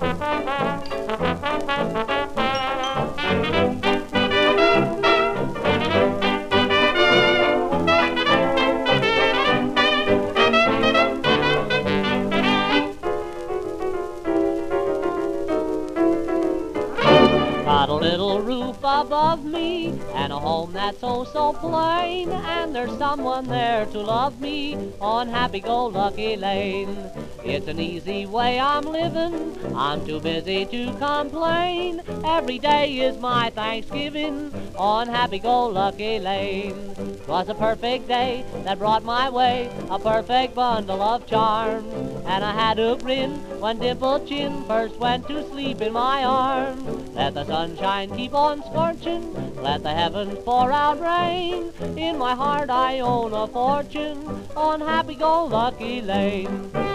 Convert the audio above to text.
Got a little roof above me and a home that's oh so plain and there's someone there to love me on happy-go-lucky lane. It's an easy way I'm living, I'm too busy to complain. Every day is my Thanksgiving on happy-go-lucky lane lane. 'Twas a perfect day that brought my way a perfect bundle of charms. And I had a grin when dimpled chin first went to sleep in my arms. Let the sunshine keep on scorching, let the heavens pour out rain. In my heart I own a fortune on happy-go-lucky lane.